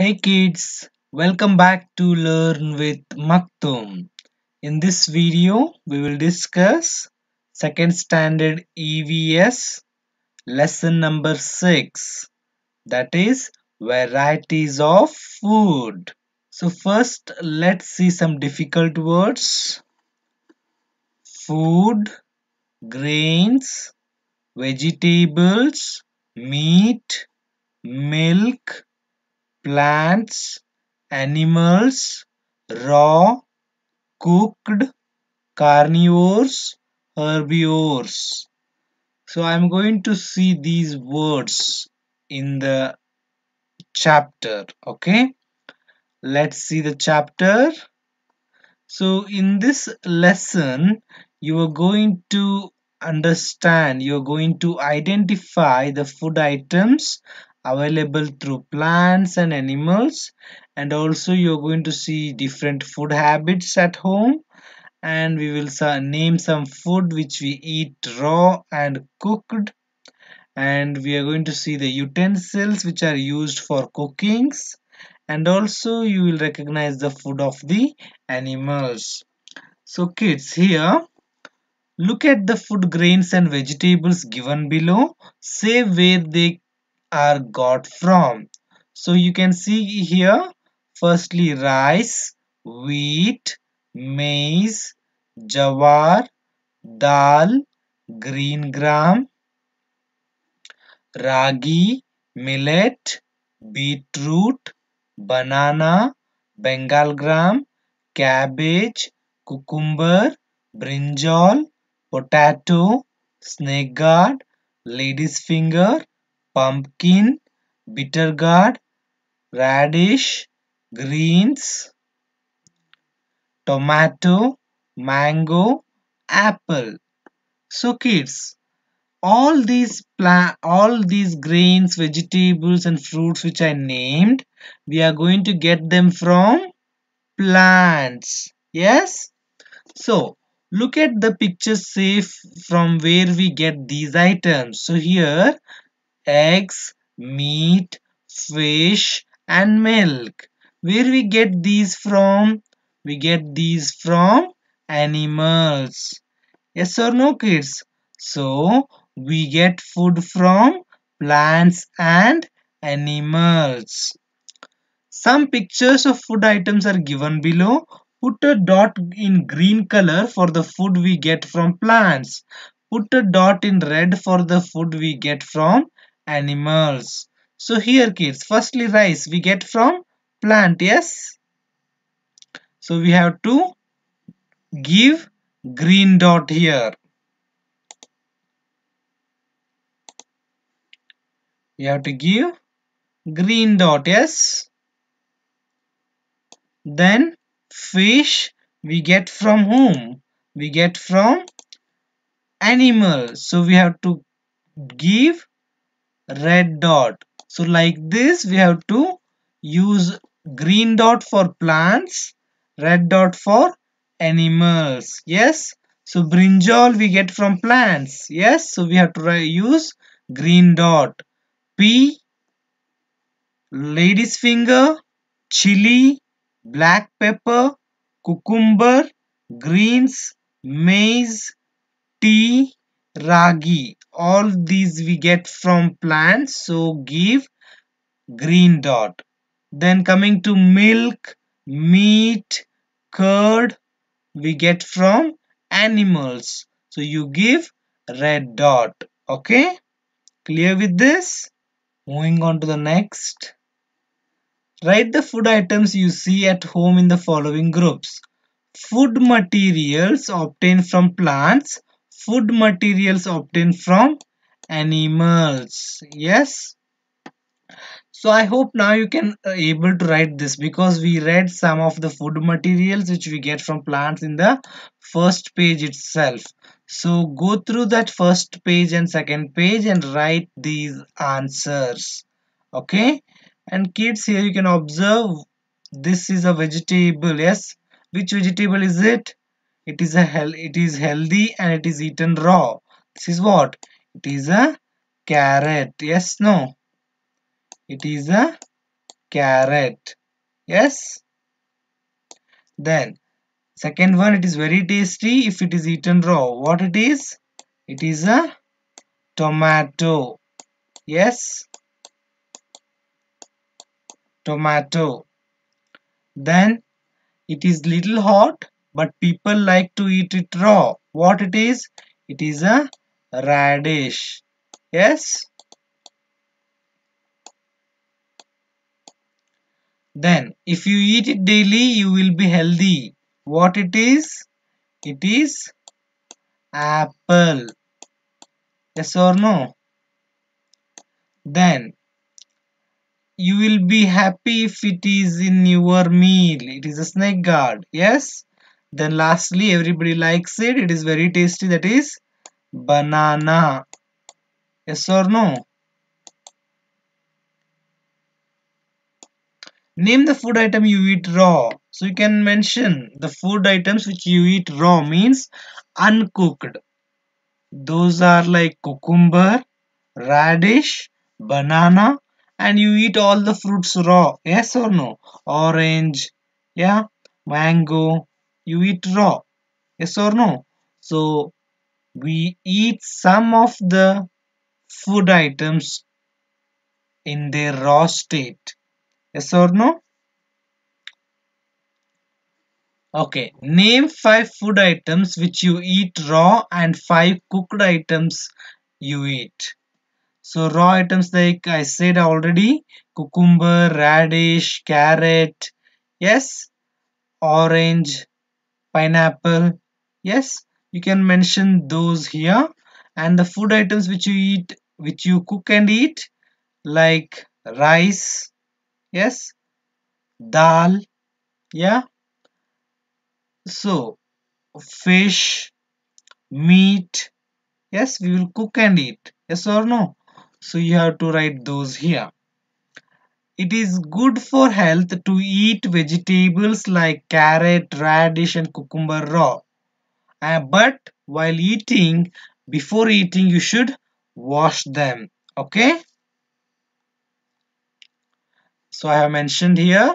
Hey kids, welcome back to Learn with Maktum. In this video, we will discuss second standard EVS lesson number 6 that is varieties of food. So first let's see some difficult words. Food, grains, vegetables, meat, milk, plants, animals, raw, cooked, carnivores, herbivores. So I'm going to see these words in the chapter. Okay, let's see the chapter. So in this lesson, you are going to understand, you are going to identify the food items available through plants and animals. And also you're going to see different food habits at home. And we will name some food which we eat raw and cooked. And we are going to see the utensils which are used for cookings. And also you will recognize the food of the animals. So kids here look at the food grains and vegetables given below. Say where they are got from. So you can see here firstly rice, wheat, maize, jawar, dal, green gram, ragi, millet, beetroot, banana, bengal gram, cabbage, cucumber, brinjal, potato, snake gourd, lady's finger, pumpkin, bitter gourd, radish, greens, tomato, mango, apple. So kids, all these plant, all these grains, vegetables and fruits which I named, we are going to get them from plants. Yes? So, look at the picture say from where we get these items. So here eggs, meat, fish and milk. Where we get these from? We get these from animals. Yes or no kids? So we get food from plants and animals. Some pictures of food items are given below. Put a dot in green color for the food we get from plants. Put a dot in red for the food we get from animals. So here kids, firstly rice we get from plant, yes? So we have to give green dot here. We have to give green dot, yes? Then fish we get from whom? We get from animal. So we have to give red dot. So like this we have to use green dot for plants, red dot for animals. Yes. So brinjal we get from plants. Yes. So we have to use green dot. P, lady's finger, chili, black pepper, cucumber, greens, maize, tea, ragi. All these we get from plants so give green dot. Then coming to milk meat curd we get from animals. So you give red dot. Okay? Clear with this? Moving on to the next. Write the food items you see at home in the following groups. Food materials obtained from plants food materials obtained from animals. Yes. So i hope now you can uh, able to write this because we read some of the food materials which we get from plants in the first page itself. So go through that first page and second page and write these answers. Okay? And kids here you can observe this is a vegetable. Yes? Which vegetable is it it is a hell it is healthy and it is eaten raw. This is what? It is a carrot. Yes no? It is a carrot. Yes? Then second one it is very tasty if it is eaten raw. What it is? It is a tomato. Yes? Tomato. Then it is little hot but people like to eat it raw. What it is? It is a radish. Yes? Then if you eat it daily you will be healthy. What it is? It is apple. Yes or no? Then you will be happy if it is in your meal. It is a snake gourd. Yes then lastly everybody likes it. It is very tasty. That is banana. Yes or no? Name the food item you eat raw. So you can mention the food items which you eat raw means uncooked. Those are like cucumber radish banana and you eat all the fruits raw. Yes or no? Orange yeah? Mango you eat raw. Yes or no? So we eat some of the food items in their raw state. Yes or no? Okay name five food items which you eat raw and five cooked items you eat. So raw items like i said already cucumber radish carrot yes orange pineapple. Yes you can mention those here. And the food items which you eat which you cook and eat like rice yes dal yeah. So fish meat yes we will cook and eat. Yes or no? So you have to write those here it is good for health to eat vegetables like carrot radish and cucumber raw. Uh, but while eating before eating you should wash them okay? So i have mentioned here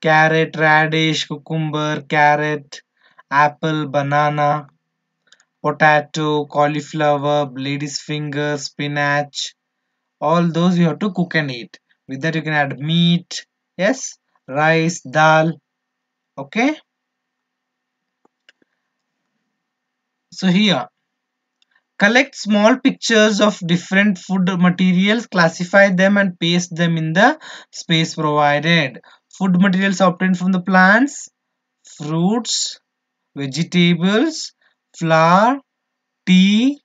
carrot radish cucumber carrot apple banana potato cauliflower lady's finger spinach all those you have to cook and eat with that you can add meat. Yes. Rice dal. Okay. So here. Collect small pictures of different food materials classify them and paste them in the space provided. Food materials obtained from the plants fruits vegetables flour tea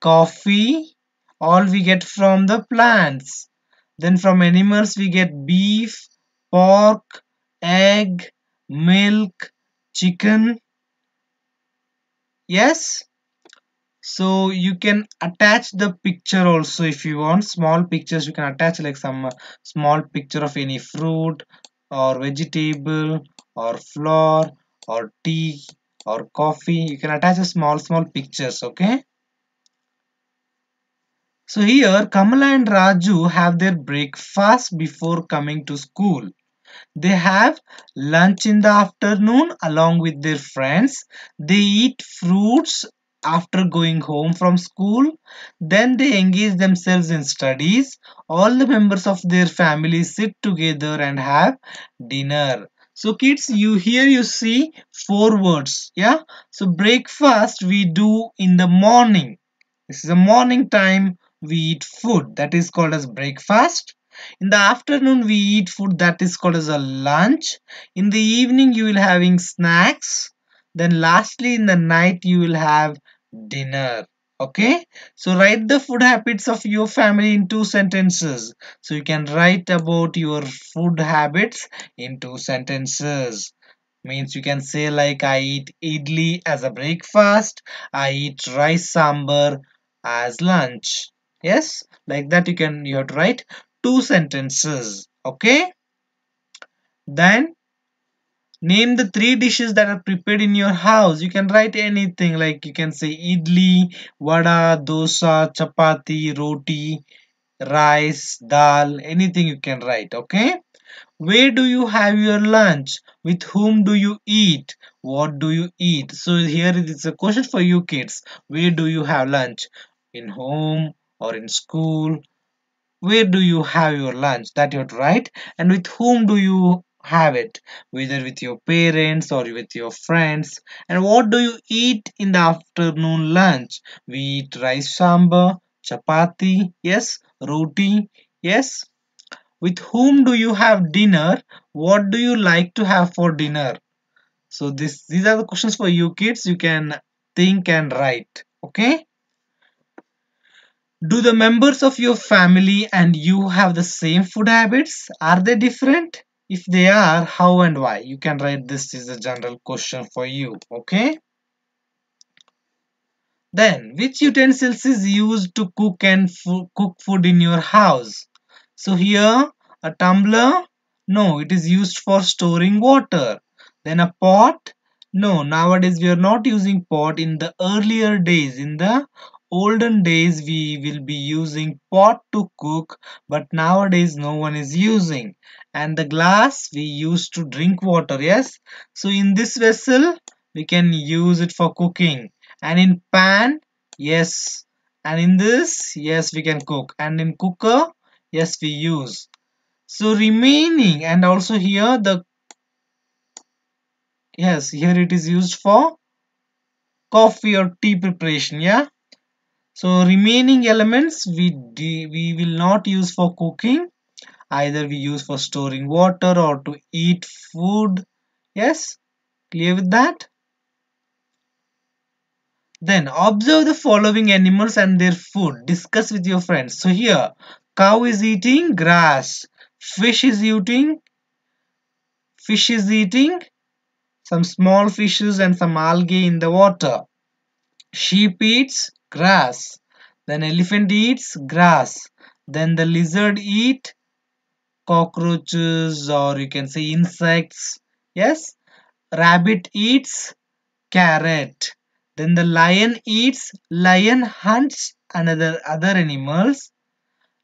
coffee all we get from the plants then from animals we get beef pork egg milk chicken. Yes? So you can attach the picture also if you want. Small pictures you can attach like some uh, small picture of any fruit or vegetable or flour or tea or coffee. You can attach a small small pictures okay so here Kamala and Raju have their breakfast before coming to school. They have lunch in the afternoon along with their friends. They eat fruits after going home from school. Then they engage themselves in studies. All the members of their family sit together and have dinner. So kids you here you see four words yeah? So breakfast we do in the morning. This is a morning time we eat food that is called as breakfast. In the afternoon we eat food that is called as a lunch. In the evening you will having snacks. Then lastly in the night you will have dinner. Okay? So write the food habits of your family in two sentences. So you can write about your food habits in two sentences. Means you can say like i eat idli as a breakfast. I eat rice sambar as lunch yes like that you can you have to write two sentences okay? Then name the three dishes that are prepared in your house. You can write anything like you can say idli vada dosa chapati roti rice dal anything you can write okay? Where do you have your lunch? With whom do you eat? What do you eat? So here is a question for you kids. Where do you have lunch? In home or in school? Where do you have your lunch? That you have to write and with whom do you have it? Whether with your parents or with your friends? And what do you eat in the afternoon lunch? We eat rice sambar chapati yes roti yes. With whom do you have dinner? What do you like to have for dinner? So this these are the questions for you kids. You can think and write okay do the members of your family and you have the same food habits? Are they different? If they are, how and why? You can write this is a general question for you. Okay. Then, which utensils is used to cook and cook food in your house? So here, a tumbler? No, it is used for storing water. Then a pot? No, nowadays we are not using pot. In the earlier days, in the olden days we will be using pot to cook but nowadays no one is using. And the glass we use to drink water yes? So in this vessel we can use it for cooking. And in pan yes. And in this yes we can cook. And in cooker yes we use. So remaining and also here the yes here it is used for coffee or tea preparation yeah so remaining elements we we will not use for cooking. Either we use for storing water or to eat food. Yes? Clear with that? Then observe the following animals and their food. Discuss with your friends. So here cow is eating grass. Fish is eating fish is eating some small fishes and some algae in the water. Sheep eats grass. Then elephant eats grass. Then the lizard eat cockroaches or you can say insects. Yes? Rabbit eats carrot. Then the lion eats lion hunts another other animals.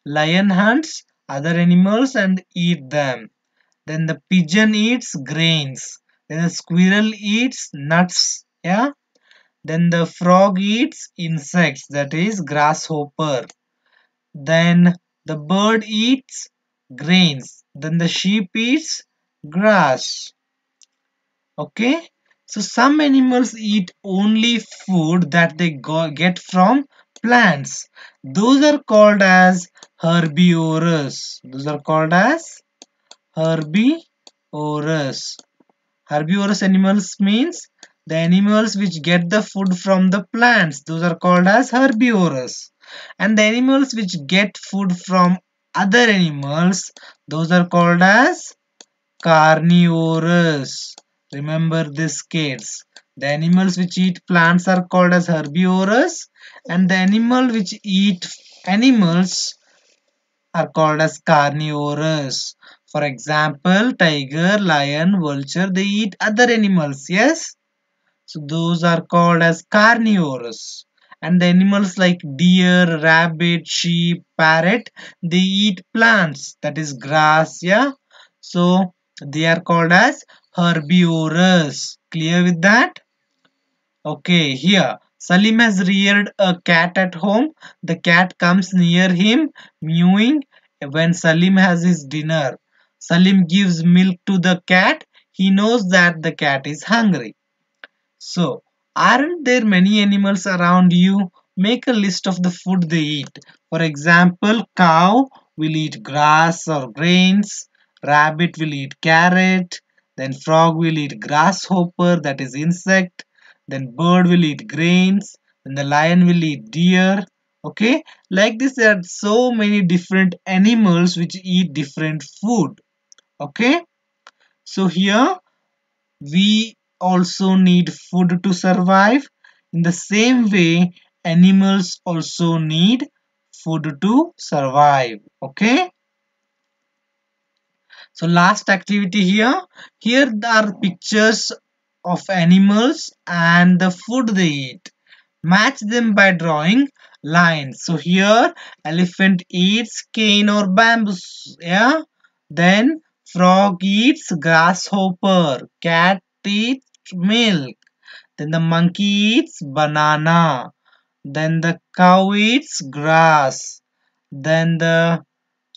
Lion hunts other animals and eat them. Then the pigeon eats grains. Then the squirrel eats nuts. Yeah then the frog eats insects, that is grasshopper. Then the bird eats grains. Then the sheep eats grass. Okay. So some animals eat only food that they get from plants. Those are called as herbivorous. Those are called as herbivorous. Herbivorous animals means the animals which get the food from the plants, those are called as herbivores. And the animals which get food from other animals, those are called as carnivores. Remember this kids. The animals which eat plants are called as herbivores and the animal which eat animals are called as carnivores. For example, tiger, lion, vulture, they eat other animals, yes? So those are called as carnivores. And the animals like deer, rabbit, sheep, parrot, they eat plants, that is grass, yeah. So they are called as herbivores. Clear with that? Okay, here Salim has reared a cat at home. The cat comes near him, mewing when Salim has his dinner. Salim gives milk to the cat. He knows that the cat is hungry. So, aren't there many animals around you? Make a list of the food they eat. For example, cow will eat grass or grains. Rabbit will eat carrot. Then frog will eat grasshopper, that is insect. Then bird will eat grains. Then the lion will eat deer. Okay, like this there are so many different animals which eat different food. Okay, so here we also need food to survive. In the same way, animals also need food to survive. Okay. So last activity here. Here are pictures of animals and the food they eat. match them by drawing lines so here elephant eats cane or bamboo yeah then frog eats grasshopper cat eats milk then the monkey eats banana then the cow eats grass then the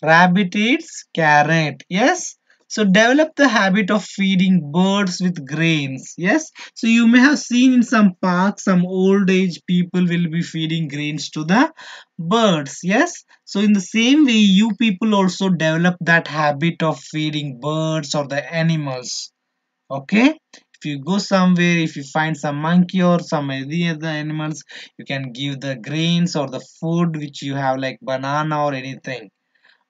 rabbit eats carrot yes? So develop the habit of feeding birds with grains yes? So you may have seen in some parks some old age people will be feeding grains to the birds yes? So in the same way you people also develop that habit of feeding birds or the animals okay? If you go somewhere if you find some monkey or some any other animals you can give the grains or the food which you have like banana or anything.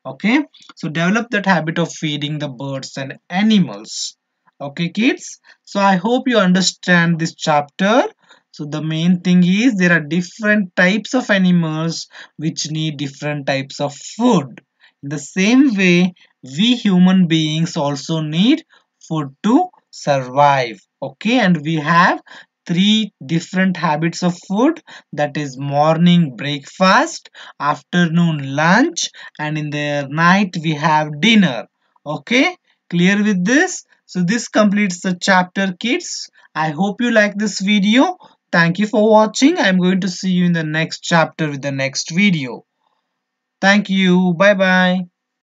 Okay? So develop that habit of feeding the birds and animals. Okay kids? So i hope you understand this chapter. So the main thing is there are different types of animals which need different types of food. In the same way we human beings also need food to survive okay? And we have three different habits of food. That is morning breakfast afternoon lunch and in the night we have dinner okay? Clear with this? So this completes the chapter kids. I hope you like this video. Thank you for watching. I'm going to see you in the next chapter with the next video. Thank you. Bye bye